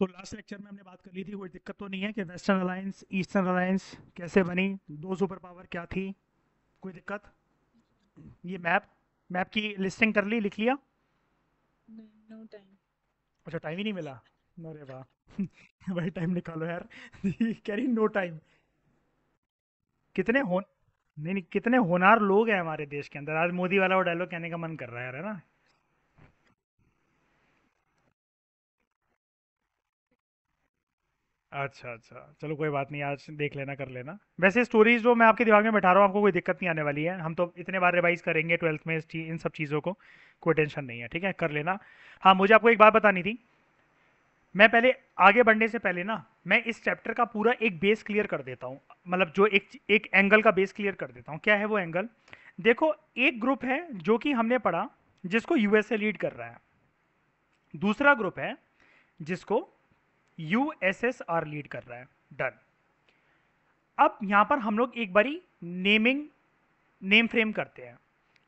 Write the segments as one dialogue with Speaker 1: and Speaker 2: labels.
Speaker 1: तो last lecture में हमने बात कर ली थी कोई दिक्कत तो नहीं है कि वेस्टर्न अलायंस ईस्टर्न अलायंस कैसे बनी दो सुपर पावर क्या थी कोई दिक्कत? ये मैप मैप की लिस्टिंग कर ली लिख लिया?
Speaker 2: नो टाइम
Speaker 1: अच्छा टाइम ही नहीं मिला? अरे वाह भाई टाइम निकालो यार कह रही नो टाइम कितने हो नहीं नहीं कितने होनार लोग हैं हमारे देश के अंदर? आज मोदी वाला वो डायलॉग कहने का मन कर रहा है यार है ना? अच्छा अच्छा। चलो कोई बात नहीं, आज देख लेना, कर लेना। वैसे स्टोरीज जो मैं आपके दिमाग में बैठा रहा हूँ, आपको कोई दिक्कत नहीं आने वाली है। हम तो इतने बार रिवाइज करेंगे ट्वेल्थ में इन सब चीज़ों को, कोई टेंशन नहीं है, ठीक है? कर लेना। हाँ मुझे आपको एक बात बतानी थी। मैं पहले, आगे बढ़ने से पहले ना, मैं इस चैप्टर का पूरा एक बेस क्लियर कर देता हूँ। मतलब जो एक एक एंगल का बेस क्लियर कर देता हूँ। क्या है वो एंगल देखो, एक ग्रुप है जो कि हमने पढ़ा, जिसको यूएसए लीड कर रहा है। दूसरा ग्रुप है जिसको यूएसएसआर लीड कर रहा है। डन अब यहाँ पर हम लोग एक बारी नेमिंग नेम फ्रेम करते हैं।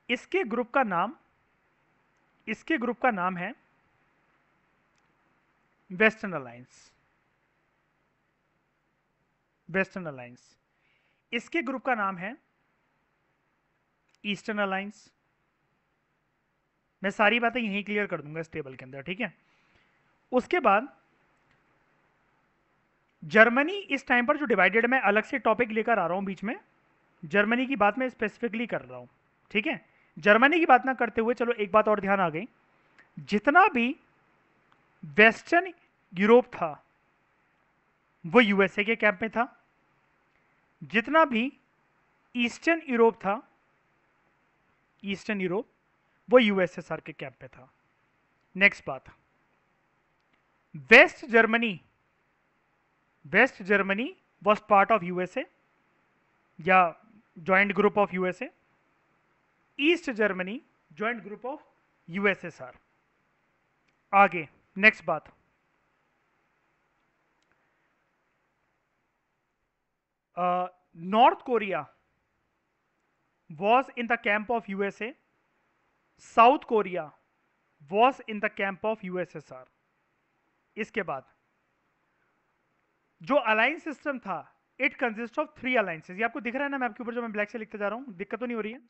Speaker 1: इसके ग्रुप का नाम, इसके ग्रुप का नाम है वेस्टर्न अलायंस वेस्टर्न अलायंस इसके ग्रुप का नाम है ईस्टर्न अलायंस मैं सारी बातें यहीं क्लियर कर दूँगा इस टेबल के अंदर, ठीक है? उसके बाद जर्मनी इस टाइम पर जो डिवाइडेड मैं अलग से टॉपिक लेकर आ रहा हूँ बीच में, जर्मनी की बात मैं स्पेसिफिकली कर रहा हूँ, ठीक है? जर्मनी की बात ना करते हुए चलो एक बात और ध्यान आ गई। जितना भी वेस्टर्न यूरोप था, वो यूएसए के कैंप में था। जितना भी ईस्टर्न यूरोप था ईस्टर्न यूरोप वो यूएसएसआर के कैंप में था। नेक्स्ट बात। West Germany west Germany was part of USA या joint group of USA east Germany joint group of USSR आगे नेक्स्ट बात north Korea was in the camp of USA. South Korea was in the camp of USSR. इसके बाद जो alliance system था it consist of three alliances ये आपको दिख रहा है ना मैप के ऊपर जो मैं ब्लैक से लिखते जा रहा हूँ, दिक्कत तो नहीं हो रही है?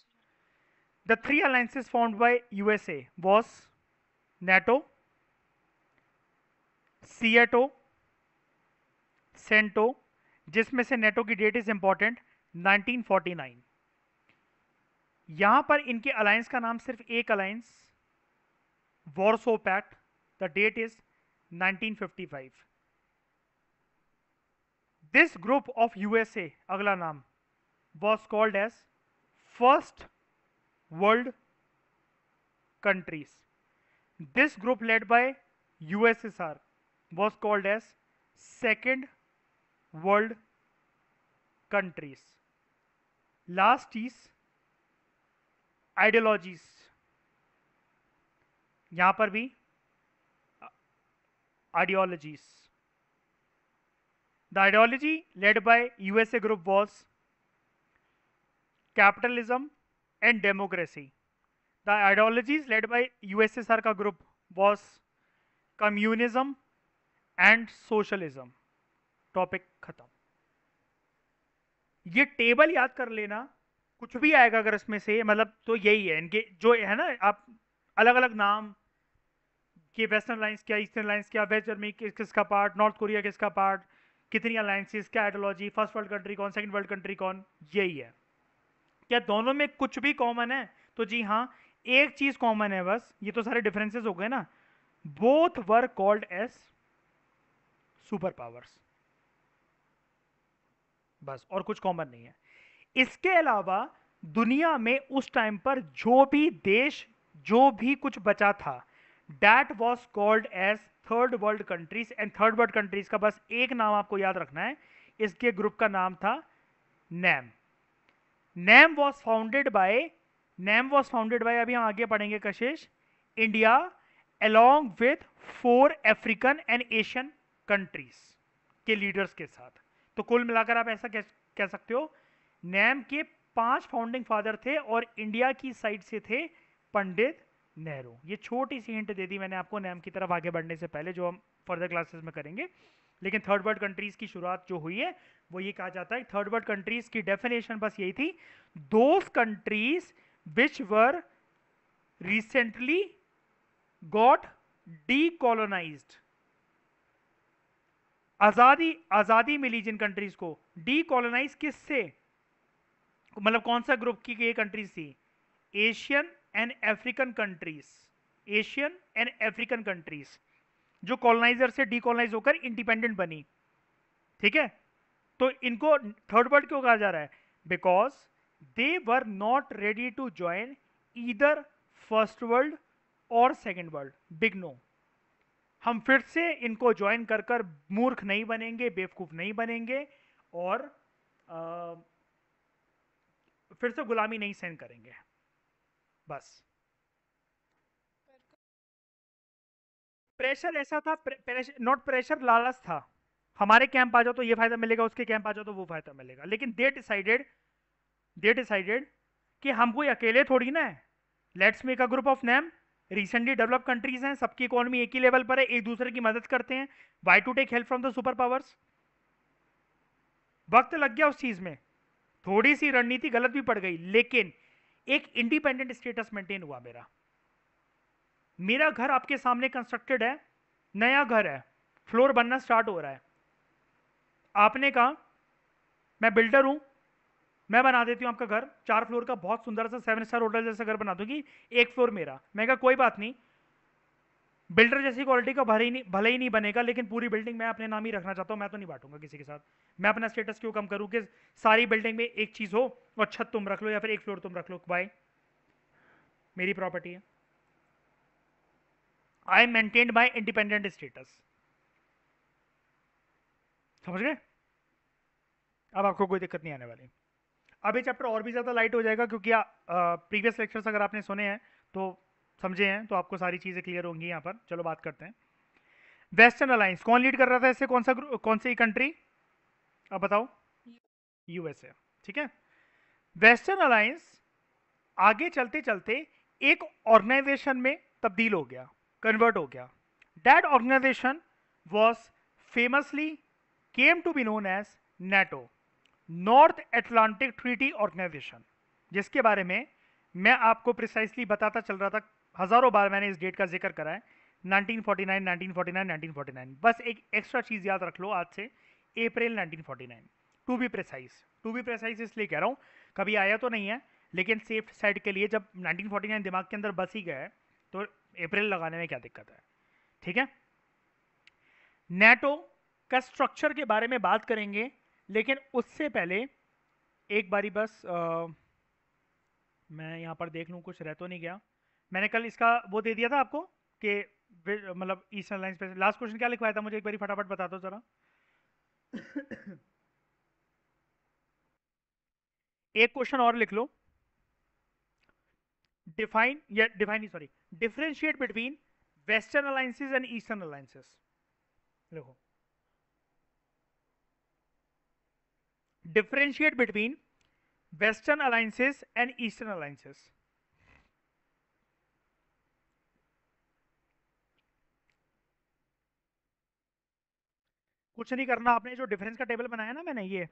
Speaker 1: The three alliances found by USA was NATO SEATO CENTO जिसमें से नेटो की डेट इज़ इंपॉर्टेंट 1949 यहाँ पर इनके अलायंस का नाम सिर्फ़ एक alliance Warsaw pact the date is 1955 this group of USA अगला नाम was called as first world countries this group led by USSR was called as second world countries last is ideologies यहाँ पर भी ideologies the ideology led by USA group was capitalism and democracy the ideologies led by USSR का group was communism and socialism topic खत्म. ये table याद कर लेना, कुछ भी आएगा अगर इसमें से मतलब तो यही है, इनके जो है ना, आप अलग अलग नाम कि वेस्टर्न अलायंस क्या ईस्टर्न अलायंस क्या वेस्ट जर्मनी किसका पार्ट नॉर्थ कोरिया किसका पार्ट कितनी अलायंसेस क्या आइडियोलॉजी फ़र्स्ट वर्ल्ड कंट्री कौन सेकंड वर्ल्ड कंट्री कौन, यही है। क्या दोनों में कुछ भी कॉमन है? तो जी हाँ एक चीज़ कॉमन है बस, ये तो सारे डिफरेंसेस हो गए ना। Both were called as super powers बस, और कुछ कॉमन नहीं है। इसके अलावा, दुनिया में उस टाइम पर जो भी देश, जो भी कुछ बचा था that was called as third world countries and third world countries का बस एक नाम आपको याद रखना है। इसके ग्रुप का नाम था NAM NAM was founded by NAM was founded by अभी हम आगे पढ़ेंगे कशिश India along with four African and Asian countries के लीडर्स के साथ। तो कुल मिलाकर आप ऐसा कह, कह सकते हो नैम के पाँच फाउंडिंग फादर थे और इंडिया की साइड से थे पंडित नेहरू। ये छोटी सी हिंट दे दी मैंने आपको नाम की तरफ़ आगे बढ़ने से पहले, जो हम फर्दर क्लासेस में करेंगे। लेकिन थर्ड वर्ल्ड कंट्रीज़ की शुरुआत जो हुई है, वो ये कहा जाता है थर्ड वर्ल्ड कंट्रीज़ की डेफिनेशन बस यही थी those countries which were recently got decolonised आज़ादी आज़ादी मिली जिन कंट्रीज़ को। डीकोलोनाइज किससे? मतलब कौन सा ग्रुप की ये कंट्रीज़ थी? Asian and African countries Asian and African countries जो कॉलोनाइजर से डीकोलोनाइज होकर इंडिपेंडेंट बनी। ठीक है? तो इनको थर्ड वर्ल्ड क्यों कहा जा रहा है? Because they were not ready to join either first world और सेकेंड वर्ल्ड बिग नो हम फिर से इनको ज्वाइन कर कर मूर्ख नहीं बनेंगे बेवकूफ़ नहीं बनेंगे और आ, फिर से गुलामी नहीं सहन करेंगे। बस। प्रेशर ऐसा था नॉट प्रेशर लालच था। हमारे कैंप आ जाओ तो ये फ़ायदा मिलेगा, उसके कैंप आ जाओ तो वो फ़ायदा मिलेगा। लेकिन दे डिसाइडेड दे डिसाइडेड कि हम कोई अकेले थोड़ी ना है। Let's make a group of name recently develop countries हैं, सबकी इकोनॉमी एक ही लेवल पर है, एक दूसरे की मदद करते हैं। Why to take help from the super powers वक्त लग गया उस चीज़ में। थोड़ी सी रणनीति गलत भी पड़ गई, लेकिन एक इंडिपेंडेंट स्टेटस मेंटेन हुआ मेरा। मेरा घर आपके सामने कंस्ट्रक्टेड है, नया घर है फ्लोर बनना स्टार्ट हो रहा है। आपने कहा, मैं बिल्डर हूँ, मैं बना देती हूँ आपका घर, चार फ्लोर का बहुत सुंदर सा सेवन स्टार होटल जैसा घर बना दूँगी, एक फ्लोर मेरा। मैं कहा, कोई बात नहीं बिल्डर जैसी क्वालिटी का भले ही नहीं, भले ही नहीं बनेगा, लेकिन पूरी बिल्डिंग मैं अपने नाम ही रखना चाहता हूँ, मैं तो नहीं बांटूँगा किसी के साथ। मैं अपना स्टेटस क्यों कम करूँ कि सारी बिल्डिंग में एक चीज़ हो और छत तुम रख लो या फिर एक फ्लोर तुम रख लो बाय मेरी प्रॉपर्टी है। I maintained by independent status समझ गए? अब आपको कोई दिक्कत नहीं आने वाली। अब ये चैप्टर और भी ज़्यादा लाइट हो जाएगा, क्योंकि प्रीवियस लेक्चर्स अगर आपने सुने हैं तो समझे हैं? तो आपको सारी चीज़ें क्लियर होंगी यहाँ पर। चलो बात करते हैं। वेस्टर्न अलायंस कौन लीड कर रहा था इससे? कौन सा कौन सी कंट्री अब बताओ। यूएसए ठीक है? वेस्टर्न अलायंस आगे चलते चलते एक ऑर्गेनाइजेशन में तब्दील हो गया कन्वर्ट हो गया। That organisation was famously came to be known as NATO north Atlantic treaty organisation जिसके बारे में मैं आपको प्रिसाइसली बताता चल रहा था हज़ारों बार मैंने इस डेट का ज़िक्र करा है 1949 1949 1949 बस एक एक्स्ट्रा चीज़ याद रख लो आज से April 1949 to be precise to be precise इसलिए कह रहा हूँ कभी आया तो नहीं है लेकिन सेफ़ साइड के लिए जब 1949 दिमाग के अंदर बस ही गया है तो अप्रैल लगाने में क्या दिक्कत है? ठीक है? नेटो का स्ट्रक्चर के बारे में बात करेंगे लेकिन उससे पहले एक बारी बस आ, मैं यहाँ पर देख लूँ कुछ रह तो नहीं गया। मैंने कल इसका वो दे दिया था आपको कि मतलब ईस्टर्न लाइन पे लास्ट क्वेश्चन क्या लिखवाया था मुझे? एक बार फटाफट बता दो जरा। एक क्वेश्चन और लिख लो। डिफाइन या define sorry differentiate between western alliances and eastern alliances लिखो। Differentiate between western alliances and eastern alliances. कुछ नहीं करना, आपने जो डिफरेंस का टेबल बनाया ना मैंने, ये।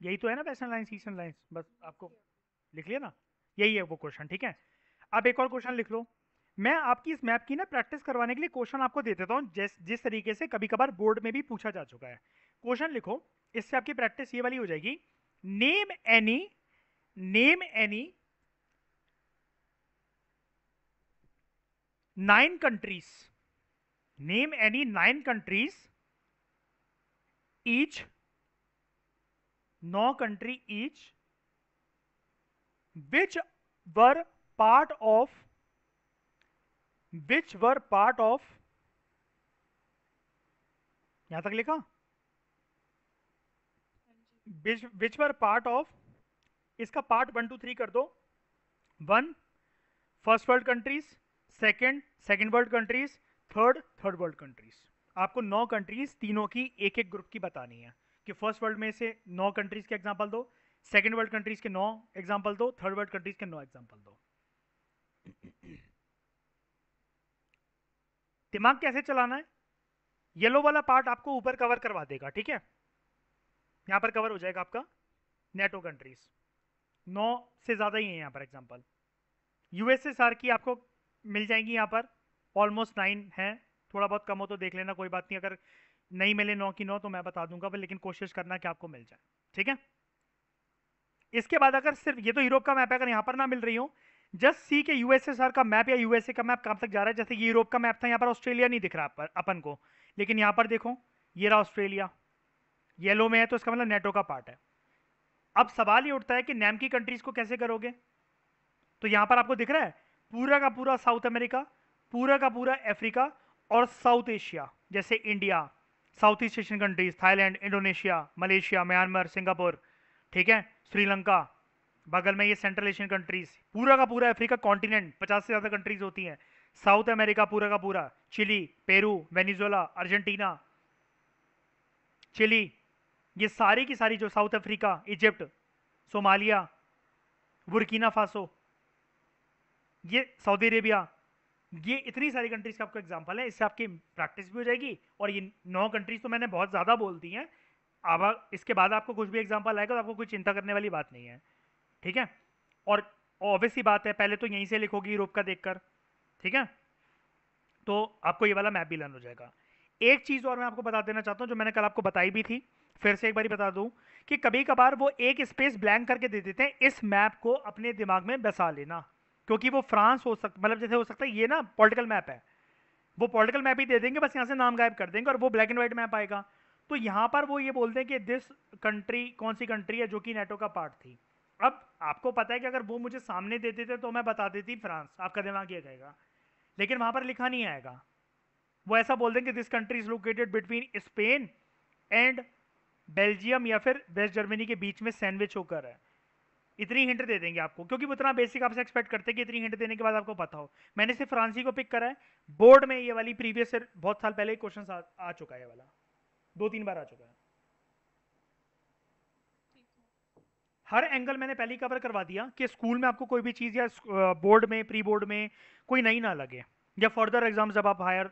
Speaker 1: यही तो है ना वेस्टर्न लाइन्स ईस्टर्न लाइन्स बस आपको लिख लिया ना? यही है वो क्वेश्चन ठीक है? अब एक और क्वेश्चन लिख लो। मैं आपकी इस मैप की ना प्रैक्टिस करवाने के लिए क्वेश्चन आपको दे देता हूँ, जिस जिस तरीके से कभी कभार बोर्ड में भी पूछा जा चुका है। क्वेश्चन लिखो, इससे आपकी प्रैक्टिस ये वाली हो जाएगी। Name any name any nine countries name any nine countries each now country each which were part of which were part of यहाँ तक लिखा? विच वर पार्ट ऑफ़ इसका पार्ट वन टू थ्री कर दो। One first world countries second second world countries third third world countries आपको नौ countries तीनों की एक एक ग्रुप की बतानी है। कि फ़र्स्ट वर्ल्ड में से नौ कंट्रीज़ के एग्ज़ाम्पल दो सेकेंड वर्ल्ड कंट्रीज़ के नौ एग्ज़ाम्पल दो थर्ड वर्ल्ड कंट्रीज़ के नौ एग्ज़ाम्पल दो। दिमाग कैसे चलाना है? येलो वाला पार्ट आपको ऊपर कवर करवा देगा, ठीक है? यहाँ पर कवर हो जाएगा आपका नेटो कंट्रीज़ नौ से ज़्यादा ही है यहाँ पर एग्ज़ाम्पल यूएसएसआर की आपको मिल जाएँगी यहाँ पर ऑलमोस्ट नाइन है। थोड़ा बहुत कम हो तो देख लेना, कोई बात नहीं। अगर नहीं मिले नौ की नौ तो मैं बता दूँगा, पर लेकिन कोशिश करना कि आपको मिल जाए, ठीक है? इसके बाद अगर सिर्फ़ ये तो यूरोप का मैप है, अगर यहाँ पर ना मिल रही हो, जस्ट सी के यूएसएसआर का मैप या यूएसए का मैप कहाँ तक जा रहा है। जैसे ये यूरोप का मैप था, यहाँ पर ऑस्ट्रेलिया नहीं दिख रहा पर अपन को, लेकिन यहाँ पर देखो, ये रहा ऑस्ट्रेलिया, येलो में है तो इसका मतलब नेटो का पार्ट है। अब सवाल ये उठता है कि नैम की कंट्रीज़ को कैसे करोगे? तो यहाँ पर आपको दिख रहा है, पूरा का पूरा साउथ अमेरिका, पूरा का पूरा अफ्रीका और साउथ एशिया, जैसे India, south east Asian countries Thailand, Indonesia, Malaysia, Myanmar, Singapore, ठीक है? श्रीलंका, बगल में ये सेंट्रल एशियन कंट्रीज़ पूरा का पूरा अफ्रीका कॉन्टिनेंट पचास से ज़्यादा कंट्रीज़ होती हैं। साउथ अमेरिका पूरा का पूरा, Chile, Peru Venezuela Argentina, Chile, ये सारी की सारी जो south Africa, Egypt, Somalia, Burkina Faso, ये सऊदी अरेबिया ये इतनी सारी कंट्रीज़ का आपको एग्ज़ाम्पल है, इससे आपकी प्रैक्टिस भी हो जाएगी। और ये नौ कंट्रीज़ तो मैंने बहुत ज़्यादा बोल दी हैं। अब इसके बाद आपको कुछ भी एग्ज़ाम्पल आएगा तो आपको कोई चिंता करने वाली बात नहीं है। ठीक है? और ऑब्वियसली बात है, पहले तो यहीं से लिखोगी यूरोप का देखकर। ठीक है? तो आपको ये वाला मैप भी लर्न हो जाएगा। एक चीज़ और मैं आपको बता देना चाहता हूँ, जो मैंने कल आपको बताई भी थी, फिर से एक बार बता दूँ कि कभी कभार वो एक स्पेस ब्लैंक करके दे देते हैं, इस मैप को अपने दिमाग में बसा लेना। क्योंकि वो फ्रांस हो सकता मतलब जैसे हो सकता है ये ना पॉलिटिकल मैप है। वो पॉलिटिकल मैप ही दे देंगे, बस यहाँ से नाम गायब कर देंगे और वो ब्लैक एंड व्हाइट मैप आएगा। तो यहाँ पर वो ये बोलते हैं कि दिस कंट्री कौन सी कंट्री है जो कि नेटो का पार्ट थी। अब आपको पता है कि अगर वो मुझे सामने देते तो मैं बता देती फ्रांस, आपका दिमाग ये कहेगा। लेकिन वहाँ पर लिखा नहीं आएगा। वो ऐसा बोल देंगे this country is located between Spain and Belgium या फिर वेस्ट जर्मनी के बीच में सैंडविच होकर है। इतनी हिंट दे देंगे आपको क्योंकि वो इतना बेसिक आपसे एक्सपेक्ट करते हैं कि इतनी हिंट देने के बाद आपको पता हो। मैंने सिर्फ़ फ्रांसी को पिक करा है। बोर्ड में ये वाली प्रीवियस बहुत साल पहले क्वेश्चन आ, आ चुका है वाला। दो तीन बार आ चुका है। हर एंगल मैंने पहले कवर करवा दिया कि स्कूल में आपको कोई भी चीज़ या बोर्ड में प्री बोर्ड में कोई नई ना लगे। या फर्दर एग्ज़ाम जब आप हायर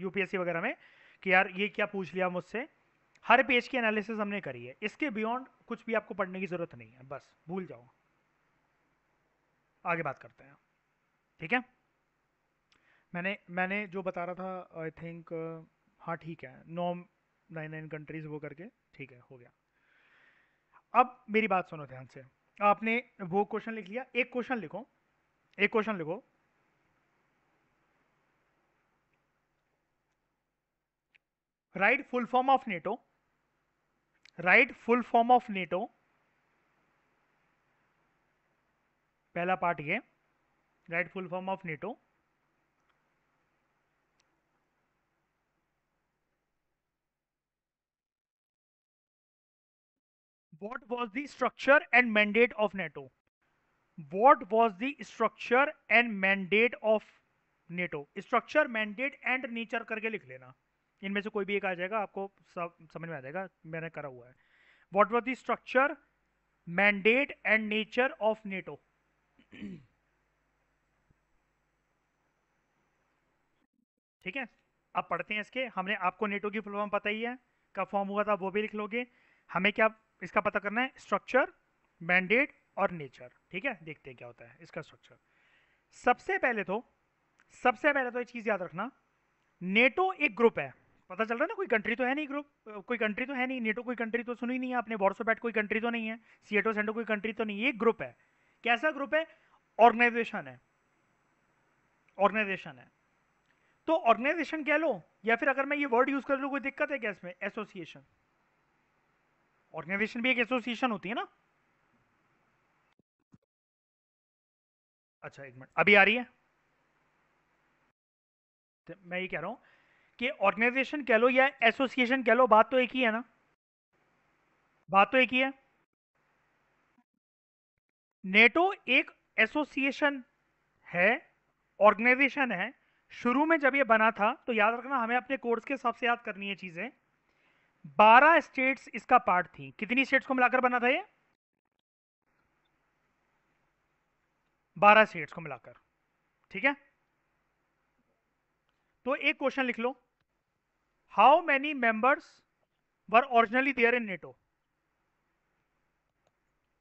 Speaker 1: यूपीएससी वगैरह में कि यार ये क्या पूछ लिया मुझसे? हर पेज की एनालिसिस हमने करी है। इसके बियॉन्ड कुछ भी आपको पढ़ने की ज़रूरत नहीं है, बस, भूल जाओ। आगे बात करते हैं। ठीक है? मैंने मैंने जो बता रहा था आई थिंक हाँ ठीक है। नौ नाइन नाइन कंट्रीज़ वो करके, ठीक है, हो गया। अब मेरी बात सुनो ध्यान से। आपने वो क्वेश्चन लिख लिया। एक क्वेश्चन लिखो। एक क्वेश्चन लिखो। Write full form of NATO write full form of NATO, पहला पार्ट ये, write full form of NATO what was the structure and mandate of NATO? What was the structure and mandate of NATO? Structure mandate and nature करके लिख लेना। इनमें से कोई भी एक आ जाएगा, आपको सब समझ में आ जाएगा, मैंने करा हुआ है। What was the structure mandate and nature of NATO ठीक है? अब पढ़ते हैं इसके। हमने आपको नेटो की फुल फॉर्म पता ही है, कब फॉर्म हुआ था वो भी लिख लोगे। हमें क्या इसका पता करना है? स्ट्रक्चर मैंडेट और नेचर ठीक है? देखते हैं क्या होता है इसका स्ट्रक्चर सबसे पहले तो सबसे पहले तो एक चीज़ याद रखना नेटो एक ग्रुप है। पता चल रहा है ना, कोई कंट्री तो है नहीं ग्रुप कोई कंट्री तो है नहीं नेटो कोई कंट्री तो सुनी नहीं है आपने वॉर्सोपैट कोई कंट्री तो नहीं है सीएटो सेंटो कोई कंट्री तो नहीं है ग्रुप है। कैसा ग्रुप है? ऑर्गेनाइजेशन है। ऑर्गेनाइजेशन है। तो ऑर्गेनाइजेशन कह लो, या फिर अगर मैं ये वर्ड यूज़ कर लू, कोई दिक्कत है क्या इसमें? एसोसिएशन ऑर्गेनाइजेशन भी एक एसोसिएशन होती है ना? अच्छा एक मिनट अभी आ रही है? तो मैं ये कह रहा हूँ कि ऑर्गेनाइजेशन कह लो या एसोसिएशन कह लो, बात तो एक ही है ना? बात तो एक ही है। नेटो एक एसोसिएशन है ऑर्गेनाइजेशन है। शुरू में जब ये बना था तो याद रखना हमें अपने कोर्स के हिसाब से याद करनी है चीज़ें। बारह स्टेट्स इसका पार्ट थी। कितनी स्टेट्स को मिलाकर बना था ये? बारह स्टेट्स को मिलाकर। ठीक है? तो एक क्वेश्चन लिख लो। How many members were originally there in NATO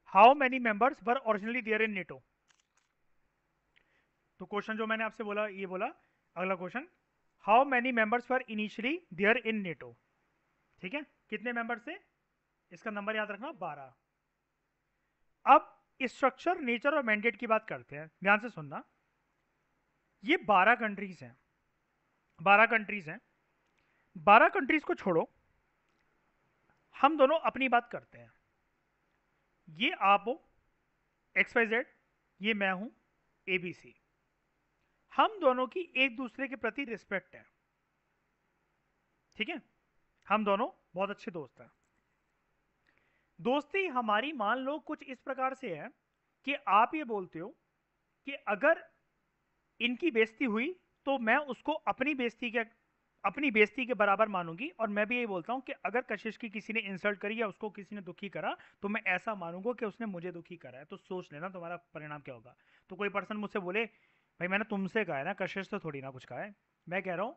Speaker 1: how many members were originally there in NATO तो क्वेश्चन जो मैंने आपसे बोला, ये बोला, अगला question how many members were initially there in NATO ठीक है? कितने मेंबर्स थे? इसका नंबर याद रखना, बारह। अब स्ट्रक्चर नेचर और मैंडेट की बात करते हैं। ध्यान से सुनना। ये बारह कंट्रीज़ हैं। बारह कंट्रीज़ हैं। बारह कंट्रीज़ को छोड़ो, हम दोनों अपनी बात करते हैं। ये आप हो एक्स वाई जेड ये मैं हूँ ए बी सी हम दोनों की एक दूसरे के प्रति रिस्पेक्ट है। ठीक है? हम दोनों बहुत अच्छे दोस्त हैं। दोस्ती हमारी, मान लो, कुछ इस प्रकार से है कि आप ये बोलते हो कि अगर इनकी बेइज्जती हुई तो मैं उसको अपनी बेइज्जती के अपनी बेइज्जती के बराबर मानूँगी और मैं भी यही बोलता हूँ कि अगर कशिश की किसी ने इंसल्ट करी या उसको किसी ने दुखी करा तो मैं ऐसा मानूँगा कि उसने मुझे दुखी करा है। तो सोच लेना तुम्हारा परिणाम क्या होगा। तो कोई पर्सन मुझसे बोले, भाई मैंने तुमसे कहा है ना, कशिश तो थोड़ी ना कुछ कहा है। मैं कह रहा हूँ,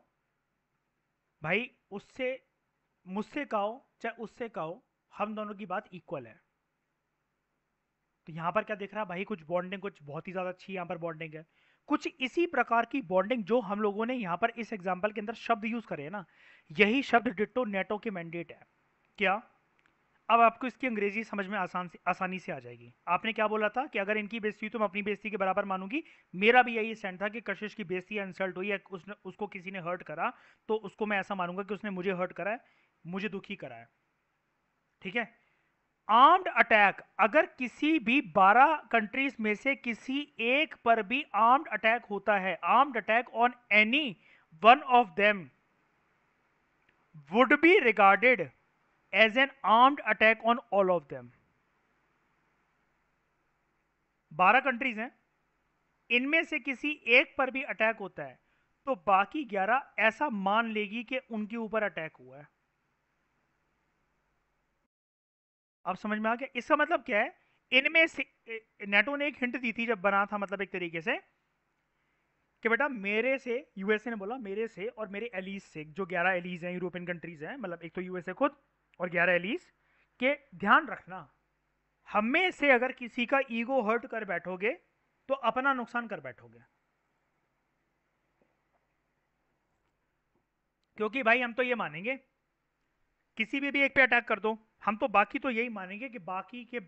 Speaker 1: भाई उससे, मुझसे कहो, चाहे उससे कहो, हम दोनों की बात इक्वल है। तो यहाँ पर क्या देख रहा है? भाई कुछ बॉन्डिंग कुछ बहुत ही ज़्यादा अच्छी यहाँ पर बॉन्डिंग है। कुछ इसी प्रकार की बॉन्डिंग जो हम लोगों ने यहाँ पर इस एग्ज़ाम्पल के अंदर शब्द यूज़ करे ना, यही शब्द डिट्टो नेटो के मैंडेट है। क्या? अब आपको इसकी अंग्रेज़ी समझ में आसान से, आसानी से आ जाएगी। आपने क्या बोला था कि अगर इनकी हुई तो मैं अपनी बेइज्जती के बराबर मानूँगी? मेरा भी यही स्टैंड था कि कशिश की बेइज्जती या इंसल्ट हुई या उसने उसको किसी ने हर्ट करा तो उसको मैं ऐसा मानूँगा कि उसने मुझे हर्ट करा है, मुझे दुखी करा है। ठीक है? आर्म्ड अटैक अगर किसी भी 12 कंट्रीज़ में से किसी एक पर भी आर्म्ड अटैक होता है armed attack on any one of them would be regarded as an armed attack on all of them 12 countries हैं, इनमें से किसी एक पर भी अटैक होता है तो बाकी 11 ऐसा मान लेगी कि उनके ऊपर अटैक हुआ है। अब समझ में आ गया। इसका मतलब क्या है? इनमें से नेटो ने एक हिंट दी थी जब बना था मतलब एक तरीके से कि बेटा मेरे से यूएसए ने बोला मेरे से और मेरे एलीज से जो 11 एलीज हैं यूरोपियन कंट्रीज़ हैं मतलब एक तो यूएसए खुद और 11 एलीज के ध्यान रखना हमें से अगर किसी का ईगो हर्ट कर बैठोगे तो अपना नुकसान कर बैठोगे। क्योंकि भाई हम तो ये मानेंगे किसी भी, भी एक पे अटैक कर दो। हम तो बाकी तो यही मानेंगे कि बाकी के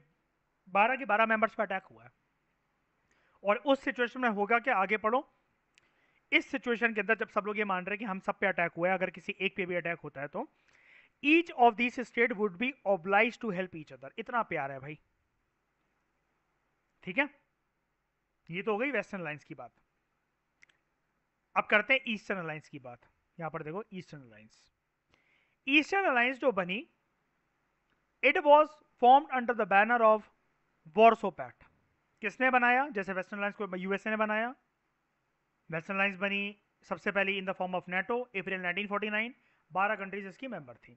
Speaker 1: 12 के 12 मेंबर्स पे अटैक हुआ है। और उस सिचुएशन में होगा कि आगे पढ़ो। इस सिचुएशन के अंदर जब सब लोग ये मान रहे हैं कि हम सब पे अटैक हुआ है, अगर किसी एक पे भी अटैक होता है तो each of this state would be obliged to help each other इतना प्यार है भाई। ठीक है? ये तो हो गई वेस्टर्न अलायंस की बात। अब करते हैं ईस्टर्न अलायंस की बात। यहाँ पर देखो ईस्टर्न अलायंस ईस्टर्न अलायंस जो बनी it was formed under the banner of Warsaw Pact किसने बनाया? जैसे वेस्टर्न लाइन्स को यूएसए ने बनाया। वेस्टर्न लाइन्स बनी सबसे पहले in the form of NATO April 1949 12 countries इसकी मेंबर थी।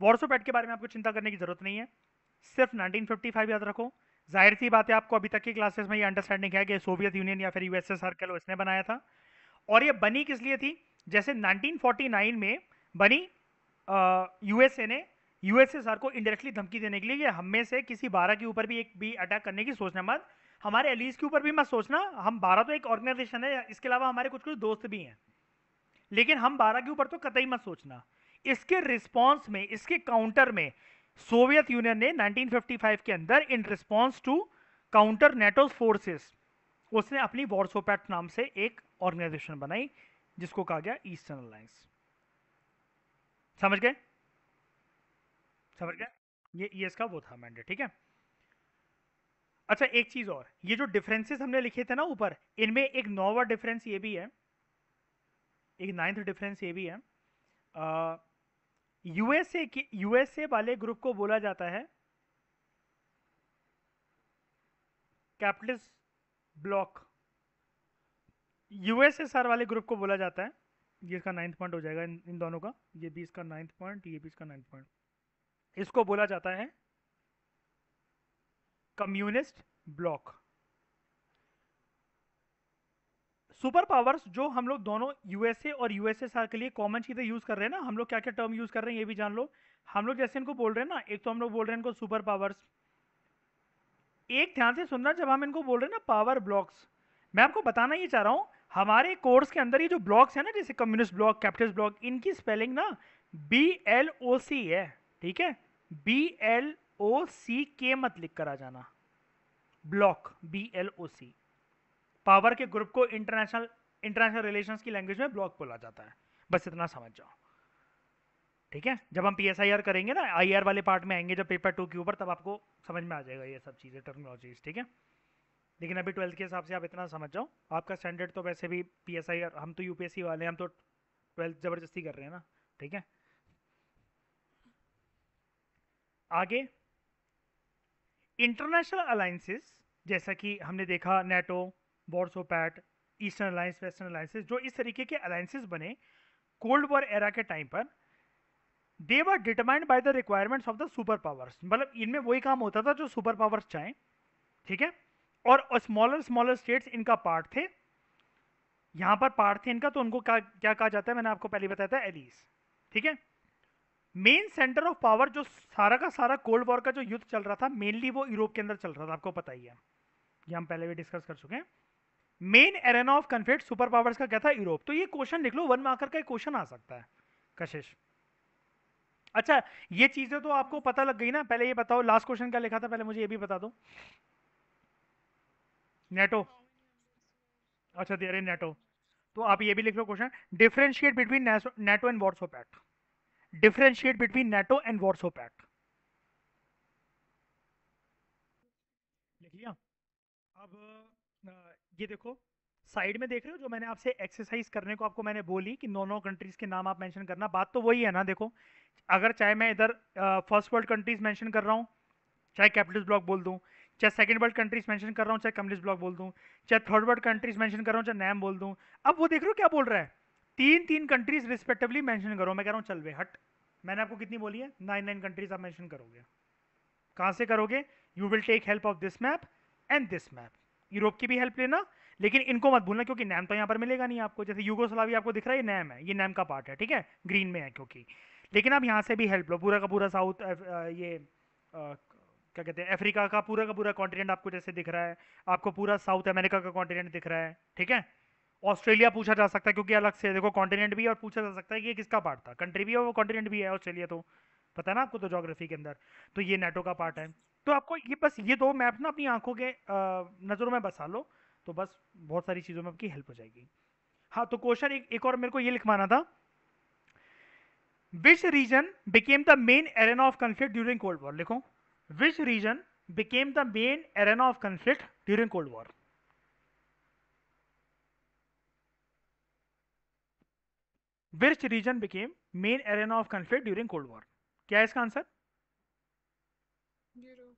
Speaker 1: वॉर्सो पैक्ट के बारे में आपको चिंता करने की ज़रूरत नहीं है। सिर्फ़ 1955 याद रखो। ज़ाहिर सी बात है, आपको अभी तक की क्लासेस में ये अंडरस्टैंडिंग है कि सोवियत यूनियन या फिर यूएसएसआर कह लो इसने बनाया था। और ये बनी किस लिए थी? जैसे 1949 में बनी यूएसए ने यूएसएसआर को इंडायरेक्टली धमकी देने के लिए हम में से किसी बारह के ऊपर भी एक भी अटैक करने की सोचना मत। हमारे एलिस के ऊपर भी मत सोचना। हम बारह तो एक ऑर्गेनाइजेशन है, इसके अलावा हमारे कुछ कुछ दोस्त भी हैं। लेकिन हम बारह के ऊपर तो कतई मत सोचना। इसके रिस्पॉन्स में, इसके काउंटर में सोवियत यूनियन ने 1955 के अंदर in response to counter NATO forces उसने अपनी वॉर्सोपैट नाम से एक ऑर्गेनाइजेशन बनाई, जिसको कहा गया ईस्टर्न अलायंस समझ गए? समझ गया ये ये इसका वो था मैंडेट ठीक है? अच्छा एक चीज़ और। ये जो डिफरेंसेस हमने लिखे थे ना ऊपर इनमें एक नौवा डिफरेंस ये भी है। एक नाइन्थ डिफरेंस ये भी है। यूएसए की यूएसए वाले ग्रुप को बोला जाता है कैपिटलिस्ट ब्लॉक यूएसएसआर वाले ग्रुप को बोला जाता है। ये इसका नाइन्थ पॉइंट हो जाएगा इन, इन दोनों का। ये भी इसका नाइन्थ पॉइंट ये भी इसका नाइन्थ पॉइंट इसको बोला जाता है कम्युनिस्ट ब्लॉक। सुपर पावर्स जो हम लोग दोनों यूएसए और यूएसएसआर के लिए कॉमन चीज़ें यूज़ कर रहे हैं ना, हम लोग क्या क्या टर्म यूज़ कर रहे हैं ये भी जान लो। हम लोग जैसे इनको बोल रहे हैं ना, एक तो हम लोग बोल रहे हैं इनको सुपर पावर्स एक ध्यान से सुनना, जब हम इनको बोल रहे हैं ना पावर ब्लॉक्स मैं आपको बताना ये चाह रहा हूँ, हमारे कोर्स के अंदर ये जो ब्लॉक्स है ना, जैसे कम्युनिस्ट ब्लॉक कैपिटलिस्ट ब्लॉक इनकी स्पेलिंग ना बी एल ओ सी है, ठीक है? बी एल ओ सी के मत लिख कर आ जाना। Bloc B L O C power के ग्रुप को इंटरनेशनल इंटरनेशनल रिलेशंस की लैंग्वेज में ब्लॉक बोला जाता है। बस इतना समझ जाओ। ठीक है? जब हम पी करेंगे ना आई वाले पार्ट में आएँगे जब पेपर टू के ऊपर, तब आपको समझ में आ जाएगा ये सब चीज़ें टर्मिनोलॉजीज ठीक है? लेकिन अभी ट्वेल्थ के हिसाब से आप इतना समझ जाओ। आपका स्टैंडर्ड तो वैसे भी पी हम तो यूपीएससी वाले हैं, हम तो ट्वेल्थ ज़बरदस्ती कर रहे हैं ना। ठीक है? आगे इंटरनेशनल अलायंसेस जैसा कि हमने देखा NATO Warsaw Pact eastern alliance western alliances जो इस तरीके के अलायंसेस बने कोल्ड वॉर एरा के टाइम पर they were determined by the requirements of the super powers मतलब इनमें वही काम होता था जो सुपर पावर्स चाहें, ठीक है? और स्मॉलर स्मॉलर स्टेट्स इनका पार्ट थे। यहाँ पर पार्ट थे इनका तो उनको क्या क्या कहा जाता है? मैंने आपको पहले बताया था एलिस ठीक है? मेन सेंटर ऑफ़ पावर जो सारा का सारा कोल्ड वॉर का जो युद्ध चल रहा था मेनली वो यूरोप के अंदर चल रहा था, आपको पता ही है। ये हम पहले भी डिस्कस कर चुके हैं। Main arena of conflict super powers का क्या था? यूरोप। तो ये क्वेश्चन लिख लो, वन मार्कर का क्वेश्चन आ सकता है, कशिश। अच्छा ये चीज़ें तो आपको पता लग गई ना, पहले ये बताओ लास्ट क्वेश्चन क्या लिखा था? पहले मुझे ये भी बता दो। नेटो अच्छा दे नेटो तो आप ये भी लिख लो question differentiate between NATO and Warsaw Pact differentiate between NATO and Warsaw Pact लिख लिया। अब ये देखो साइड में देख रहे हो जो मैंने आपसे एक्सरसाइज करने को आपको मैंने बोली कि नौ नौ कंट्रीज़ के नाम आप मेंशन करना, बात तो वही है ना, देखो। अगर चाहे मैं इधर फ़र्स्ट वर्ल्ड कंट्रीज़ मेंशन कर रहा हूँ, चाहे कैपिटल ब्लॉक बोल दूँ, चाहे सेकंड वर्ल्ड कंट्रीज़ मेंशन कर रहा हूँ, चाहे कम्युनिस्ट ब्लॉक बोल दूँ, चाहे थर्ड वर्ल्ड कंट्रीज़ मेंशन कर रहा हूँ, चाहे नैम बोल दूँ। अब वो देख रहे हो क्या बोल रहा है? तीन तीन कंट्रीज़ रिस्पेक्टिवली मेंशन करो। मैं कह रहा हूँ, चल वे, हट। मैंने आपको कितनी बोली है? नाइन नाइन कंट्रीज़ आप मेंशन करोगे। कहाँ से करोगे? You will take help of this map and this map Europe की भी हेल्प लेना, लेकिन इनको मत भूलना, क्योंकि नैम तो यहाँ पर मिलेगा नहीं आपको। जैसे यूगोस्लावी आपको दिख रहा है, ये नैम है, ये नैम का पार्ट है, ठीक है? ग्रीन में है क्योंकि। लेकिन आप यहाँ से भी हेल्प लो, पूरा का पूरा साउथ ये क्या कहते हैं अफ्रीका का पूरा का पूरा कॉन्टिनेंट आपको जैसे दिख रहा है, आपको पूरा साउथ अमेरिका का कॉन्टिनेंट दिख रहा है, ठीक है? ऑस्ट्रेलिया पूछा जा सकता है क्योंकि अलग से देखो कॉन्टिनेंट भी है और पूछा जा सकता है कि ये किसका पार्ट था? कंट्री भी है वो कॉन्टिनेंट भी है ऑस्ट्रेलिया तो। पता है ना आपको तो जोग्राफी के अंदर। तो ये नेटो का पार्ट है। तो आपको ये बस ये दो मैप ना अपनी आँखों के नज़रों में बसा लो तो बस बहुत सारी चीज़ों में आपकी हेल्प हो जाएगी। हाँ तो क्वेश्चन एक, एक और मेरे को ये लिखवाना था। Which region became the main arena of conflict during cold war लिखो। Which region became the main arena of conflict during cold war which region became main arena of conflict during cold war क्या है इसका answer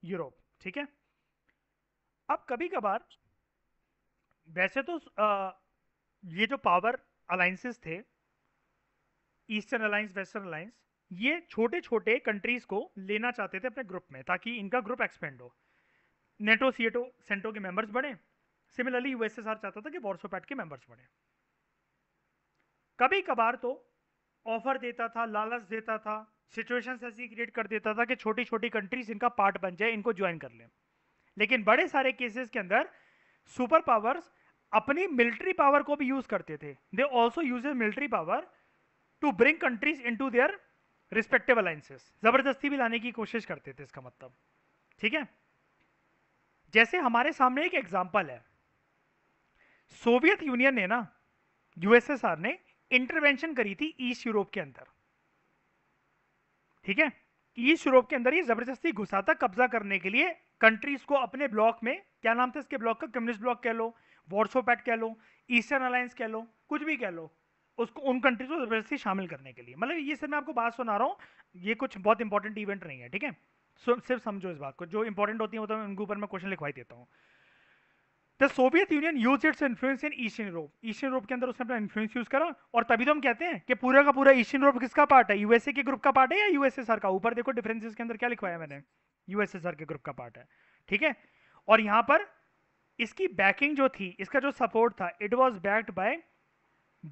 Speaker 1: Europe. ठीक है? अब कभी कभार वैसे तो आ, ये जो पावर अलाइंसेस थे ईस्टर्न अलायंस वेस्टर्न अलायंस ये छोटे छोटे कंट्रीज़ को लेना चाहते थे अपने ग्रुप में ताकि इनका ग्रुप एक्सपेंड हो। नेटो सीएटो सेंटो के मेंबर्स बढ़े सिमिलरली यूएसएसआर चाहता था कि वॉर्सोपैट के मेंबर्स बढ़े कभी कभार तो ऑफ़र देता था लालच देता था सिचुएशन ऐसी क्रिएट कर देता था कि छोटी छोटी कंट्रीज़ इनका पार्ट बन जाए, इनको ज्वाइन कर ले। लेकिन बड़े सारे केसेस के अंदर सुपर पावर्स अपनी मिलिट्री पावर को भी यूज़ करते थे। They also use military power to bring countries into their respective alliances ज़बरदस्ती भी लाने की कोशिश करते थे इसका मतलब। ठीक है? जैसे हमारे सामने एक एग्ज़ाम्पल है। सोवियत यूनियन ने ना यूएसएसआर ने इंटरवेंशन करी थी ईस्ट यूरोप के अंदर। ठीक है? ईस्ट यूरोप के अंदर ये ज़बरदस्ती घुसा था कब्जा करने के लिए। कंट्रीज़ को अपने ब्लॉक में, क्या नाम था इसके ब्लॉक का? कम्युनिस्ट ब्लॉक कह लो वॉर्सोपैट कह लो ईस्टर्न अलायंस कह लो, कुछ भी कह लो, उसको, उन कंट्रीज़ को ज़बरदस्ती शामिल करने के लिए। मतलब ये सिर्फ़ मैं आपको बात सुना रहा हूँ, ये कुछ बहुत इंपॉर्टेंट इवेंट नहीं है, ठीक है? सिर्फ़ समझो इस बात को, जो इंपॉर्टेंट होती है वो तो उनके ऊपर मैं क्वेश्चन लिखवाई देता हूँ। The Soviet Union use its influence in eastern Europe eastern Europe के अंदर उसने अपना इन्फ्लुएंस यूज़ करा, और तभी तो हम कहते हैं कि पूरा का पूरा ईस्टर्न यूरोप किसका पार्ट है? यूएसए के ग्रुप का पार्ट है या यूएसएसआर का? ऊपर देखो डिफरेंसेस के अंदर क्या लिखवाया मैंने? यूएसएसआर के ग्रुप का पार्ट है। ठीक है? और यहाँ पर इसकी बैकिंग जो थी, इसका जो सपोर्ट था it was backed by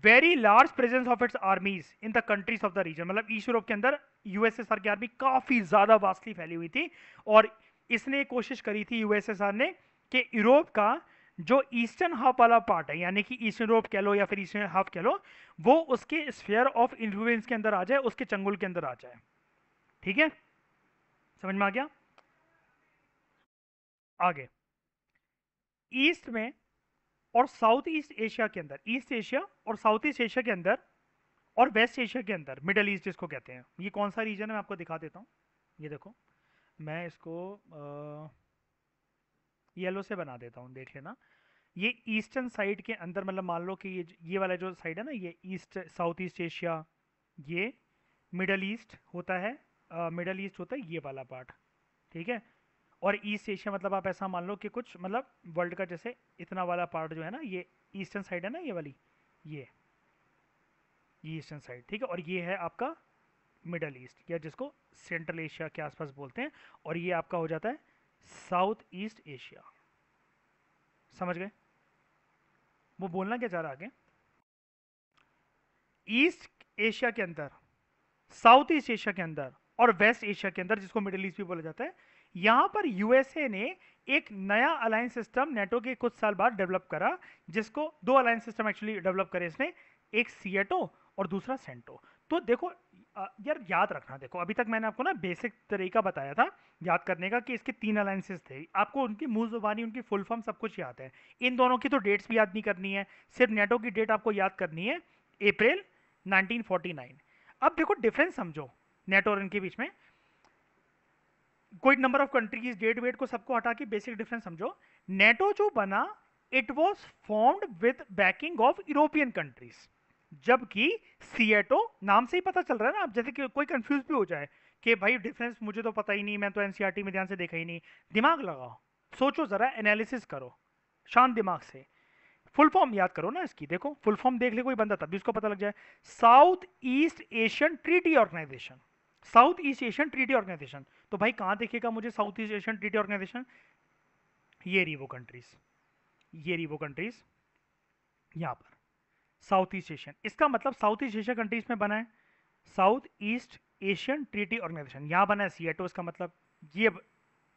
Speaker 1: very large presence of its armies in the countries of the region मतलब ईस्ट यूरोप के अंदर यूएसएसआर की आर्मी काफ़ी ज़्यादा वास्टली फैली हुई थी, और इसने कोशिश करी थी यूएसएसआर ने कि यूरोप का जो ईस्टर्न हाफ़ वाला पार्ट है, यानी कि ईस्टर्न यूरोप कह लो या फिर ईस्टर्न हाफ़ कह लो, वो उसके स्फेयर ऑफ़ इन्फ्लुएंस के अंदर आ जाए, उसके चंगुल के अंदर आ जाए। ठीक है? समझ में आ गया? आगे। ईस्ट में और साउथ ईस्ट एशिया के अंदर, ईस्ट एशिया और साउथ ईस्ट एशिया के अंदर और वेस्ट एशिया के अंदर, मिडल ईस्ट जिसको कहते हैं। ये कौन सा रीजन है? मैं आपको दिखा देता हूँ। ये देखो, मैं इसको येलो से बना देता हूँ देख लेना ये ईस्टर्न साइड के अंदर मतलब मान लो कि ये ये वाला जो साइड है ना ये ईस्ट साउथ ईस्ट एशिया ये मिडल ईस्ट होता है मिडल uh, ईस्ट होता है ये वाला पार्ट ठीक है? और ईस्ट एशिया मतलब आप ऐसा मान लो कि कुछ मतलब वर्ल्ड का जैसे इतना वाला पार्ट जो है ना ये ईस्टर्न साइड है ना ये वाली ये ये ईस्टर्न साइड ठीक है? और ये है आपका मिडल ईस्ट या जिसको सेंट्रल एशिया के आसपास बोलते हैं और ये आपका हो जाता है साउथ ईस्ट एशिया। समझ गए? वो बोलना क्या चाह रहा आगे? ईस्ट एशिया के अंदर, साउथ ईस्ट एशिया के अंदर और वेस्ट एशिया के अंदर, जिसको मिडिल ईस्ट भी बोला जाता है, यहाँ पर यूएसए ने एक नया अलायंस सिस्टम नेटो के कुछ साल बाद डेवलप करा, जिसको दो अलायंस सिस्टम एक्चुअली डेवलप करे इसने, एक सीएटो और दूसरा सेंटो। तो देखो यार याद रखना देखो, अभी तक मैंने आपको ना बेसिक तरीका बताया था याद करने का कि इसके तीन अलायंसेस थे। आपको उनकी मूल जुबानी, उनकी फुल फॉर्म सब कुछ याद है। इन दोनों की तो डेट्स भी याद नहीं करनी है, सिर्फ़ नेटो की डेट आपको याद करनी है अप्रैल 1949 अब देखो डिफरेंस समझो नेटो और इनके बीच में। कोई नंबर ऑफ़ कंट्रीज़ डेट वेट को सबको हटा के बेसिक डिफरेंस समझो। नेटो जो बना it was formed with backing of European countries जबकि सीएटो नाम से ही पता चल रहा है ना, आप जैसे कि कोई कंफ्यूज भी हो जाए कि भाई डिफरेंस मुझे तो पता ही नहीं, मैं तो एनसीईआरटी में ध्यान से देखा ही नहीं। दिमाग लगाओ, सोचो जरा एनालिसिस करो, शांत दिमाग से। फुल फॉर्म याद करो ना इसकी, देखो फुल फॉर्म देख ले कोई बंदा, तब भी उसको पता लग जाए। South east Asian treaty organization south east Asian treaty organization तो भाई कहाँ देखेगा मुझे south east Asian treaty organization ये रही वो कंट्रीज़ ये रही वो कंट्रीज़ यहाँ पर। South east Asian. इसका मतलब साउथ ईस्ट एशिया कंट्रीज़ में बना है। South east Asian treaty organization. यहाँ बना है सीएटो इसका मतलब ये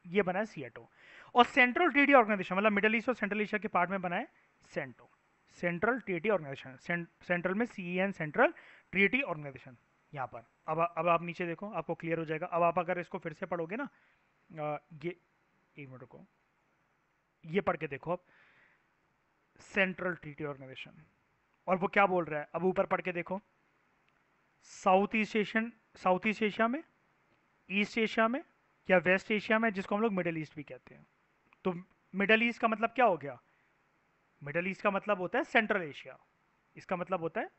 Speaker 1: ये बना है सीएटो और सेंट्रल ट्रीटी ऑर्गेनाइजेशन मतलब मिडल ईस्ट और सेंट्रल एशिया के पार्ट में बना है CENTO. Central treaty organization central में C N central treaty organization, यहाँ पर। अब अब आप नीचे देखो, आपको क्लियर हो जाएगा। अब आप अगर इसको फिर से पढ़ोगे ना ये, एक मिनट को ये पढ़ के देखो अब सेंट्रल ट्रीटी ऑर्गेनाइजेशन। और वो क्या बोल रहा है? अब ऊपर पढ़ के देखो। South east Asian south east Asia में ईस्ट एशिया में या वेस्ट एशिया में जिसको हम लोग मिडल ईस्ट भी कहते हैं। तो मिडल ईस्ट का मतलब क्या हो गया? मिडल ईस्ट का मतलब होता है सेंट्रल एशिया इसका मतलब होता है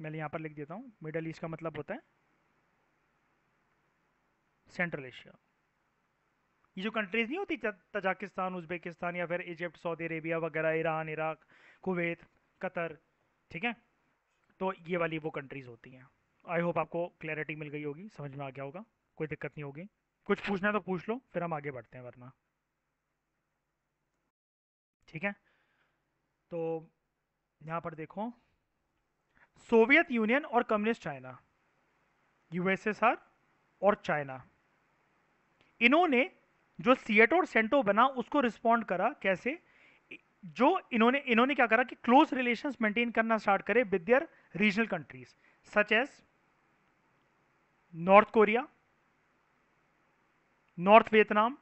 Speaker 1: मैं यहाँ पर लिख देता हूँ मिडल ईस्ट का मतलब होता है सेंट्रल एशिया ये जो कंट्रीज़ नहीं होती तजाकिस्तान उज्बेकिस्तान या फिर इजिप्ट सऊदी अरेबिया वगैरह ईरान इराक कुवैत कतर ठीक है? तो ये वाली वो कंट्रीज़ होती हैं। आई होप आपको क्लैरिटी मिल गई होगी, समझ में आ गया होगा। कोई दिक्कत नहीं होगी। कुछ पूछना है तो पूछ लो, फिर हम आगे बढ़ते हैं, वरना। ठीक है? तो यहाँ पर देखो। सोवियत यूनियन और कम्युनिस्ट चाइना यूएसएसआर और चाइना इन्होंने जो सिएटो और सेंटो बना, उसको रिस्पॉन्ड करा, कैसे? जो इन्होंने इन्होंने क्या करा कि क्लोज रिलेशंस मेंटेन करना स्टार्ट करे with their regional countries such as North Korea North Vietnam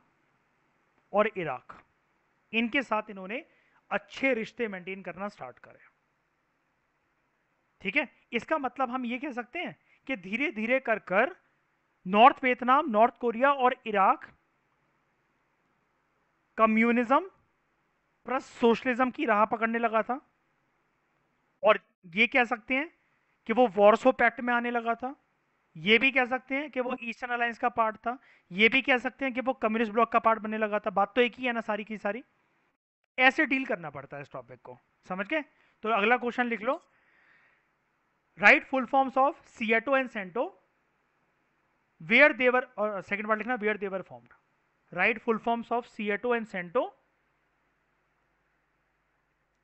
Speaker 1: और इराक इनके साथ इन्होंने अच्छे रिश्ते मेंटेन करना स्टार्ट करे। ठीक है? इसका मतलब हम ये कह सकते हैं कि धीरे धीरे कर कर नॉर्थ वियतनाम नॉर्थ कोरिया और इराक कम्युनिज्म प्लस सोशलिज्म की राह पकड़ने लगा था। और ये कह सकते हैं कि वो वॉर्सो पैक्ट में आने लगा था। ये भी कह सकते हैं कि वो ईस्टर्न अलायंस का पार्ट था। ये भी कह सकते हैं कि वो कम्युनिस्ट ब्लॉक का पार्ट बनने लगा था। बात तो एक ही है ना सारी की सारी। ऐसे डील करना पड़ता है इस टॉपिक को। समझ गए? तो अगला क्वेश्चन लिख लो। Write full forms of SEATO and CENTO where they were और सेकंड पार्ट लिखना where they were formed write full forms of SEATO and CENTO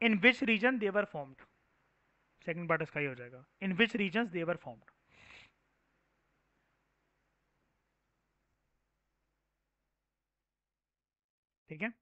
Speaker 1: in which region they were formed second part इसका ही हो जाएगा। In which region they were formed ठीक है?